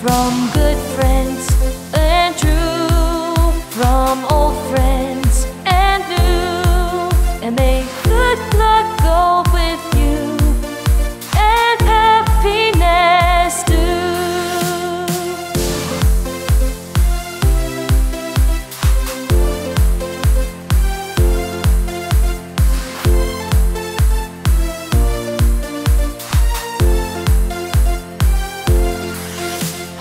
From good friends